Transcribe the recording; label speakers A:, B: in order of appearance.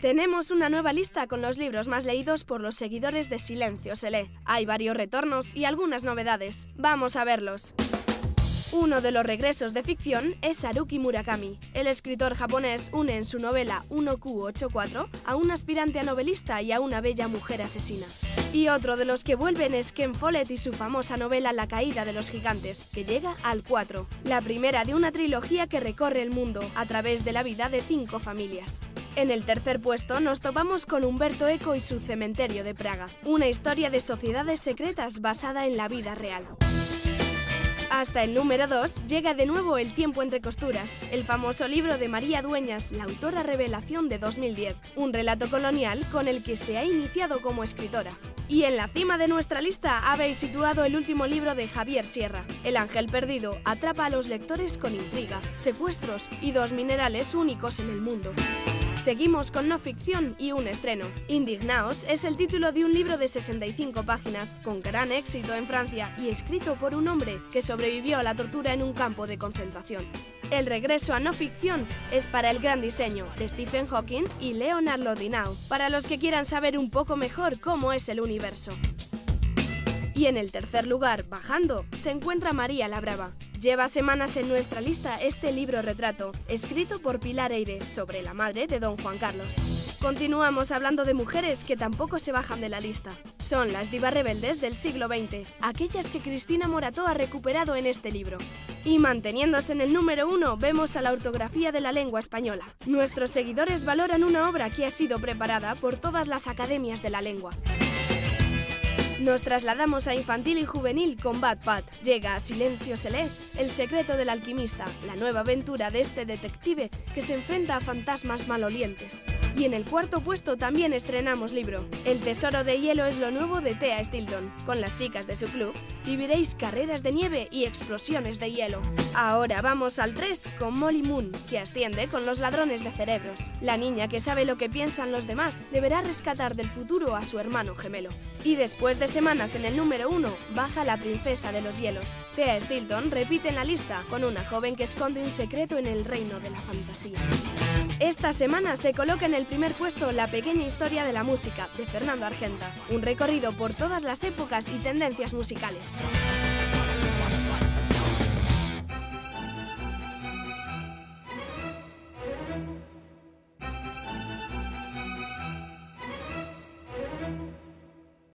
A: Tenemos una nueva lista con los libros más leídos por los seguidores de Silencio se lee. Hay varios retornos y algunas novedades. Vamos a verlos. Uno de los regresos de ficción es Haruki Murakami. El escritor japonés une en su novela 1Q84 a un aspirante a novelista y a una bella mujer asesina. Y otro de los que vuelven es Ken Follett y su famosa novela La caída de los gigantes, que llega al 4, la primera de una trilogía que recorre el mundo a través de la vida de cinco familias. En el tercer puesto nos topamos con Humberto Eco y su Cementerio de Praga, una historia de sociedades secretas basada en la vida real. Hasta el número 2 llega de nuevo El tiempo entre costuras, el famoso libro de María Dueñas, la autora revelación de 2010, un relato colonial con el que se ha iniciado como escritora. Y en la cima de nuestra lista habéis situado el último libro de Javier Sierra. El ángel perdido atrapa a los lectores con intriga, secuestros y dos minerales únicos en el mundo. Seguimos con no ficción y un estreno. Indignaos es el título de un libro de 65 páginas, con gran éxito en Francia y escrito por un hombre que sobrevivió a la tortura en un campo de concentración. El regreso a no ficción es para el gran diseño de Stephen Hawking y Leonard Lodinau, para los que quieran saber un poco mejor cómo es el universo. Y en el tercer lugar, bajando, se encuentra María la Brava. Lleva semanas en nuestra lista este libro retrato, escrito por Pilar Eire, sobre la madre de don Juan Carlos. Continuamos hablando de mujeres que tampoco se bajan de la lista. Son las divas rebeldes del siglo XX, aquellas que Cristina Morató ha recuperado en este libro. Y manteniéndose en el número uno, vemos a la ortografía de la lengua española. Nuestros seguidores valoran una obra que ha sido preparada por todas las academias de la lengua. Nos trasladamos a infantil y juvenil con Bad Pat. Llega a Silencio se lee, El secreto del alquimista, la nueva aventura de este detective que se enfrenta a fantasmas malolientes. Y en el cuarto puesto también estrenamos libro. El tesoro de hielo es lo nuevo de Thea Stilton. Con las chicas de su club viviréis carreras de nieve y explosiones de hielo. Ahora vamos al 3 con Molly Moon, que asciende con los ladrones de cerebros. La niña que sabe lo que piensan los demás deberá rescatar del futuro a su hermano gemelo. Y después de semanas en el número 1, baja la princesa de los hielos. Thea Stilton repite en la lista con una joven que esconde un secreto en el reino de la fantasía. Esta semana se coloca en el primer puesto La pequeña historia de la música, de Fernando Argenta, un recorrido por todas las épocas y tendencias musicales.